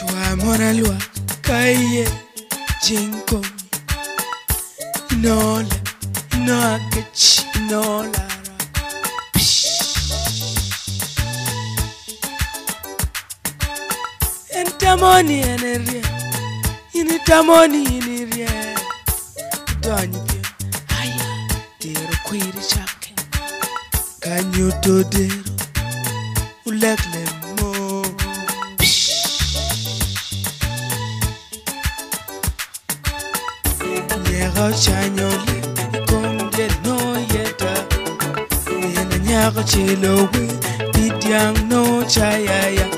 Chuamora lua kaye jinko Nola no akech nola Entamoni eneria Initamoni iniria Donyi pio Aya Dero kwiri chake Kanyo dodero Uleklemo chilowi didyang no chayaya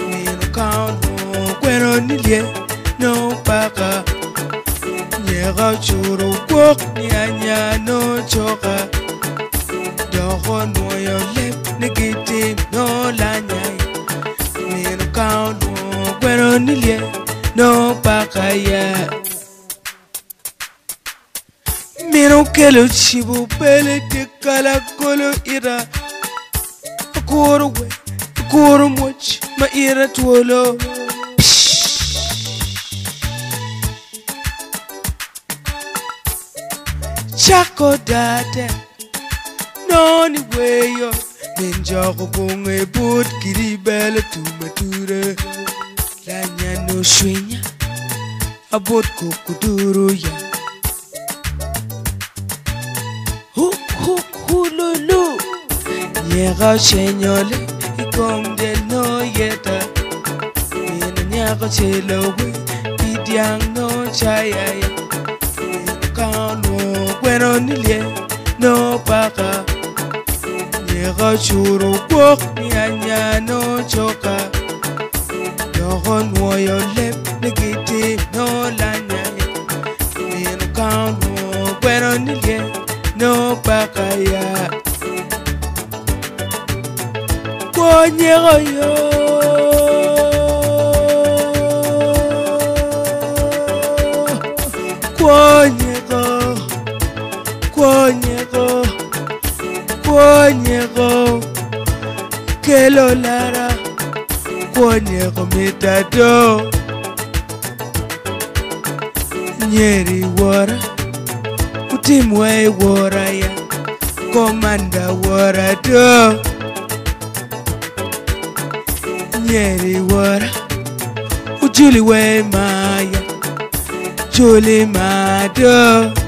yeno kano kwero nilie no paka nyeka churo kwok nyanya no choka doho nwoyo lep nikiti no lanya yeno kano kwero nilie no paka ya yeah mina ukele uchibo ubele dekala kolo ira kuru we kuru much ma ira tuolo chako dade noni weyo nenjoko kunge but kiri bele tumature lanyano shwenya abot kukuduru ya yeah. lulu no, y Ikom no yeta Mina chelo chelowe ya no chayaya Kano nilie No paka no, churu kwok Nyanya no lep ya konyego yo konyego konyego konyego kelo lara konyego metato nyeri wora utimwa e wora ya yeah. komanda wara do nyeri wara ujuli we maya juli mado